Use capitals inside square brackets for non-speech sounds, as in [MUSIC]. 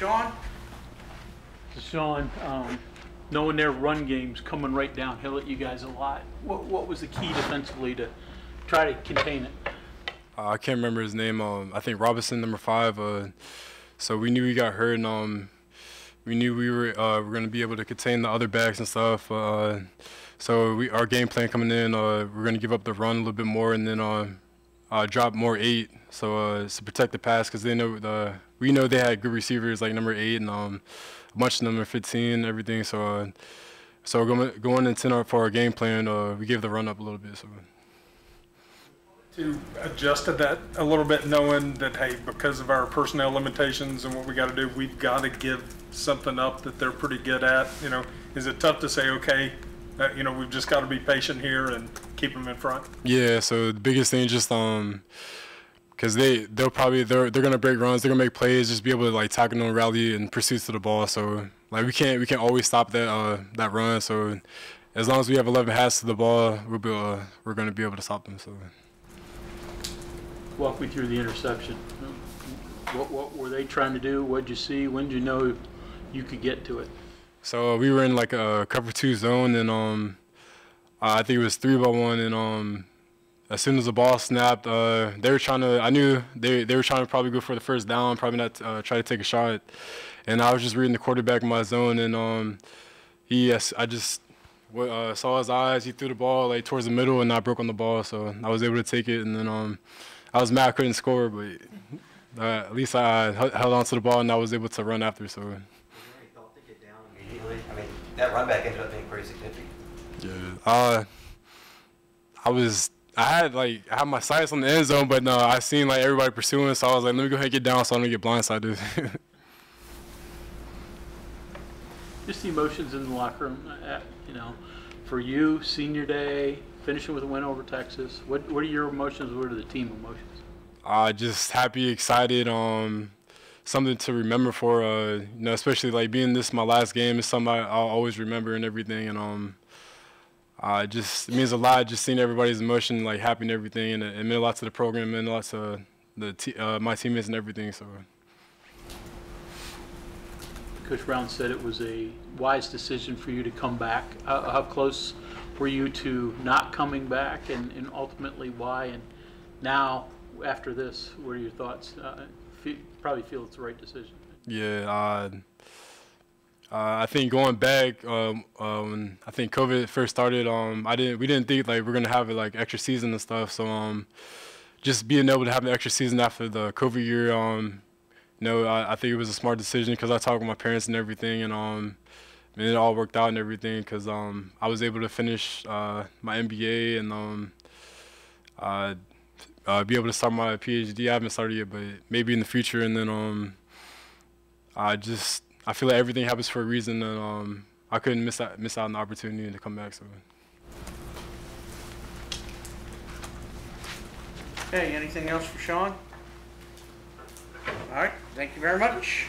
Sean? Sean, um, knowing their run game's coming right downhill at you guys a lot, what, what was the key defensively to try to contain it? Uh, I can't remember his name. Um, I think Robinson, number five. Uh, so we knew he got hurt, and um, we knew we were uh, were going to be able to contain the other backs and stuff. Uh, so we our game plan coming in, uh, we're going to give up the run a little bit more, and then uh, drop more eight. So uh, to protect the pass, because they know the we know they had good receivers like number eight and um, a bunch of number 15, and everything. So uh, so going going into our, for our game plan, uh, we gave the run up a little bit. So. to adjust to that a little bit, knowing that, hey, because of our personnel limitations and what we got to do, we've got to give something up that they're pretty good at. You know, is it tough to say, okay, uh, you know, we've just got to be patient here and keep them in front? Yeah, so the biggest thing is just um, cause they they'll probably they're they're gonna break runs, they're gonna make plays, just be able to like tackle them, rally and pursuits to the ball. So like we can't we can't always stop that uh that run. So as long as we have 11 hats to the ball, we'll be uh, we're gonna be able to stop them. So. Walk me through the interception. What, what were they trying to do? What'd you see? When did you know you could get to it? So uh, we were in like a cover two zone, and um, uh, I think it was three by one, and um, as soon as the ball snapped, uh, they were trying to. I knew they they were trying to probably go for the first down, probably not uh, try to take a shot, and I was just reading the quarterback in my zone, and um, he, I just uh, saw his eyes. He threw the ball like towards the middle, and I broke on the ball, so I was able to take it, and then um, I was mad I couldn't score, but uh, at least I held on to the ball, and I was able to run after. So. I mean, that run back ended up being pretty significant. Yeah. Uh, I was. I had like I had my sights on the end zone, but no, I seen like everybody pursuing, so I was like, let me go ahead and get down, so I don't get blindsided. [LAUGHS] Just the emotions in the locker room, uh, you know, for you, senior day, finishing with a win over Texas. What, what are your emotions? What are the team emotions? uh, just happy, excited. Um, something to remember for. Uh, you know, especially like being this my last game is something I, I'll always remember and everything, and um. Uh, it just it means a lot just seeing everybody's emotion, like happy and everything, and it, it meant a lot to the program, it meant a lot to the te- uh, my teammates and everything. So Coach Brown said it was a wise decision for you to come back. How, how close were you to not coming back, and, and ultimately why? And now, after this, what are your thoughts? Uh, probably feel it's the right decision. yeah, uh, I think going back, um, when I think COVID first started, um, I didn't we didn't think like we're gonna have like extra season and stuff. So um, just being able to have an extra season after the COVID year, um, you know, I, I think it was a smart decision because I talked with my parents and everything, and um, and it all worked out and everything because um, I was able to finish uh, my MBA and um, uh, uh, be able to start my PhD. I haven't started yet, but maybe in the future. And then um, I just I feel like everything happens for a reason, and um, I couldn't miss out miss out on the opportunity to come back. So. Okay, anything else for Sean? All right, thank you very much.